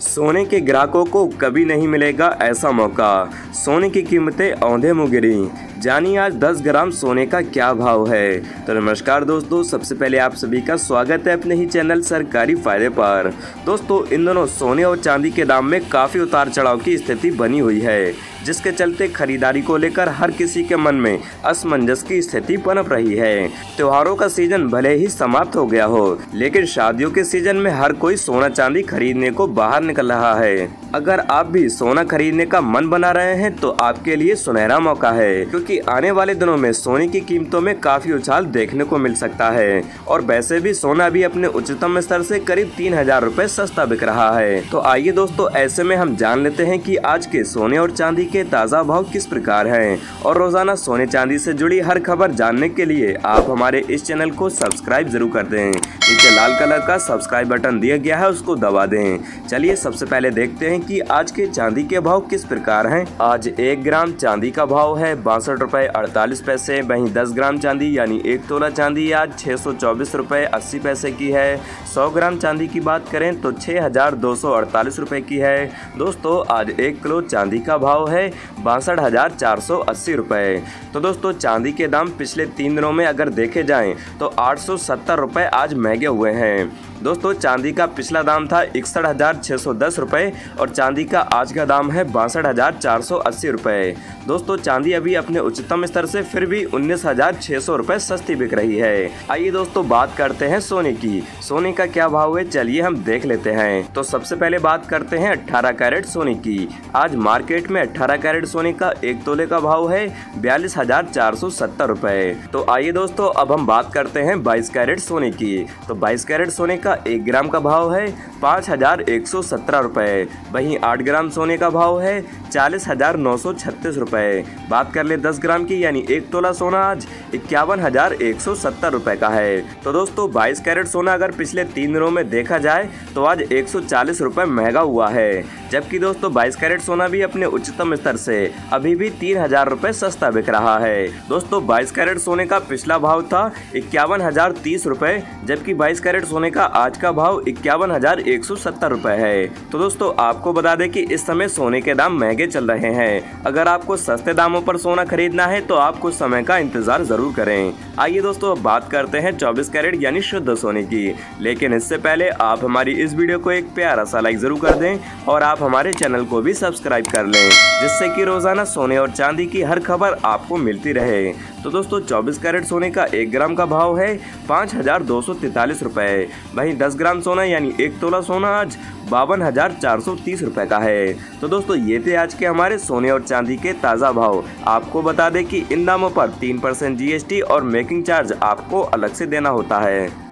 सोने के ग्राहकों को कभी नहीं मिलेगा ऐसा मौका। सोने की कीमतें औंधे मुँह गिरी। जानिए आज 10 ग्राम सोने का क्या भाव है। तो नमस्कार दोस्तों, सबसे पहले आप सभी का स्वागत है अपने ही चैनल सरकारी फ़ायदे पर। दोस्तों, इन दोनों सोने और चांदी के दाम में काफ़ी उतार चढ़ाव की स्थिति बनी हुई है, जिसके चलते खरीदारी को लेकर हर किसी के मन में असमंजस की स्थिति पनप रही है। त्योहारों का सीज़न भले ही समाप्त हो गया हो, लेकिन शादियों के सीज़न में हर कोई सोना चांदी खरीदने को बाहर निकल रहा है। अगर आप भी सोना खरीदने का मन बना रहे हैं तो आपके लिए सुनहरा मौका है, क्योंकि आने वाले दिनों में सोने की कीमतों में काफ़ी उछाल देखने को मिल सकता है। और वैसे भी सोना भी अपने उच्चतम स्तर से करीब तीन हज़ार रूपए सस्ता बिक रहा है। तो आइए दोस्तों, ऐसे में हम जान लेते हैं कि आज के सोने और चांदी के ताज़ा भाव किस प्रकार हैं। और रोज़ाना सोने चांदी से जुड़ी हर खबर जानने के लिए आप हमारे इस चैनल को सब्सक्राइब ज़रूर कर दें। नीचे लाल कलर का सब्सक्राइब बटन दिया गया है, उसको दबा दें। चलिए सबसे पहले देखते हैं कि आज के चांदी के भाव किस प्रकार हैं। आज एक ग्राम चांदी का भाव है बासठ रुपए, अड़तालीस पैसे, वहीं दस ग्राम चांदी यानी एक तोला चांदी आज छह सौ चौबीस रुपए अस्सी पैसे की है। सौ ग्राम चांदी की बात करें तो छह हज़ार दो सौ अड़तालीस रुपए की है। दोस्तों, आज एक किलो चांदी का भाव है बासठ हज़ार चार सौ अस्सी रुपये तो दोस्तों, चांदी के दाम पिछले तीन दिनों में अगर देखे जाएँ तो आठ सौ सत्तर रुपये आज महँगे हुए हैं। दोस्तों, चांदी का पिछला दाम था इकसठ हज़ार सौ दस और चांदी का आज का दाम है बासठ हज़ार चार सौ अस्सी दोस्तों, चांदी अभी अपने उच्चतम स्तर से फिर भी उन्नीस हज़ार सौ सस्ती बिक रही है। आइए दोस्तों, बात करते हैं सोने की। सोने का क्या भाव है? चलिए हम देख लेते हैं। तो सबसे पहले बात करते हैं अट्ठारह कैरेट सोने की। आज मार्केट में अट्ठारह कैरेट सोने का एक तोले का भाव है बयालीस हज़ार चार सौ सत्तर तो आइए दोस्तों, अब हम बात करते हैं बाईस कैरेट सोने की। तो बाईस कैरेट सोने का एक ग्राम का भाव है, पाँच हज़ार एक सौ सत्रह रूपए वहीं आठ ग्राम सोने का भाव है, चालीस हज़ार नौ सौ छत्तीस रूपए बात कर ले दस ग्राम की, यानी एक तोला सोना आज इक्यावन हज़ार एक सौ सत्तर रूपए का है। तो दोस्तों, बाईस कैरेट सोना अगर पिछले तीन दिनों में देखा जाए तो आज एक सौ चालीस रूपए महँगा हुआ है। जबकि दोस्तों, बाईस कैरेट सोना भी अपने उच्चतम स्तर से अभी भी तीन हज़ार रूपए सस्ता बिक रहा है। दोस्तों, बाईस कैरेट सोने का पिछला भाव था इक्यावन हज़ार तीस रूपए जबकि बाईस कैरेट सोने का आज का भाव इक्यावन हज़ार एक सौ सत्तर है। तो दोस्तों, आपको बता दें कि इस समय सोने के दाम महँगे चल रहे हैं। अगर आपको सस्ते दामों पर सोना खरीदना है तो आप कुछ समय का इंतज़ार ज़रूर करें। आइए दोस्तों, अब बात करते हैं चौबीस कैरेट यानी शुद्ध सोने की। लेकिन इससे पहले आप हमारी इस वीडियो को एक प्यारा सा लाइक ज़रूर कर दें और आप हमारे चैनल को भी सब्सक्राइब कर लें, जिससे कि रोज़ाना सोने और चांदी की हर खबर आपको मिलती रहे। तो दोस्तों 24 कैरेट सोने का एक ग्राम का भाव है पाँच हज़ार दो सौ तैतालीस वहीं 10 ग्राम सोना यानी एक तोला सोना आज बावन हज़ार चार सौ तीस का है। तो दोस्तों, ये थे आज के हमारे सोने और चांदी के ताज़ा भाव। आपको बता दें कि इन दामों पर तीन परसेंट और मेकिंग चार्ज आपको अलग से देना होता है।